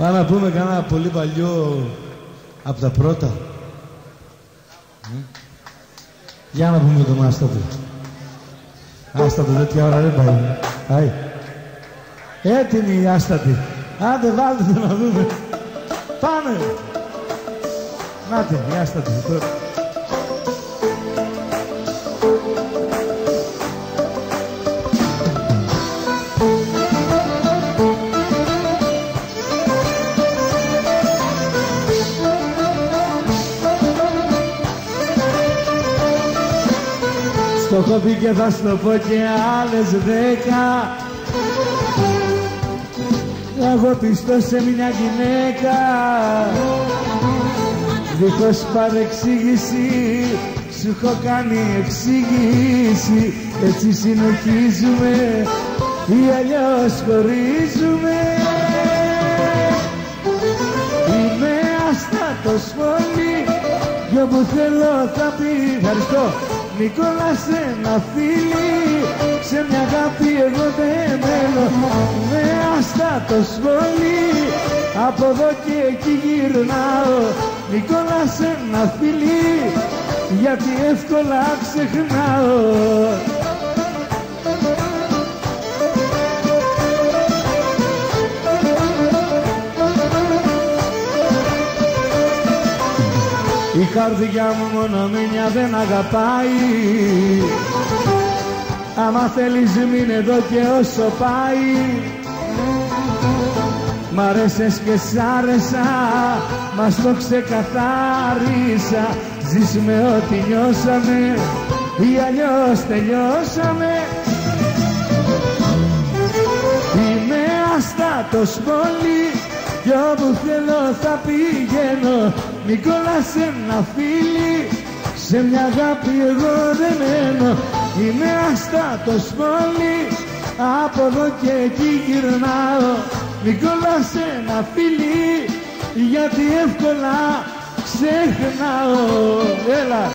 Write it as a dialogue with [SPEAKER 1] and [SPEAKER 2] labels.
[SPEAKER 1] Πάμε να πούμε κανένα πολύ παλιό από τα πρώτα. Για να πούμε τον Άστατο. Άστατο τέτοια ώρα δεν πάει. Πάει. Έτοιμη η Άστατη. Άντε βάλτε το να δούμε. Πάμε. Νάτε, η Άστατη. Στο έχω πει και θα στο πω και άλλες δέκα. Εγώ πιστώ σε μια γυναίκα. Δίχως παρεξήγηση Σου έχω κάνει εξήγηση. Έτσι συνεχίζουμε Ή αλλιώς χωρίζουμε. Είμαι αστάτος πολύ Κι όπου θέλω θα πει Ευχαριστώ Νικόλα σε ένα φίλι Σε μια αγάπη εγώ δεν μένω Με αστάτος πολύ Από εδώ και εκεί γυρνάω. Νικόλα σε ένα φίλι Γιατί εύκολα ξεχνάω Η καρδιά μου μόνο μια δεν αγαπάει. Άμα θέλεις μείνε εδώ και όσο πάει. Μ' αρέσες και σ' άρεσα Μας το ξεκαθάρισα. Ζεις με ό,τι νιώσαμε Ή αλλιώς τελειώσαμε. Είμαι αστάτος πολύ Κι όπου θέλω θα πηγαίνω. Νικόλας σε ένα φίλι. Σε μια αγάπη εγώ δεν μένω. Είμαι αστάτος πολύ Από εδώ και εκεί γυρνάω. Νικόλας σε ένα φίλι. Γιατί εύκολα ξεχνάω. Έλα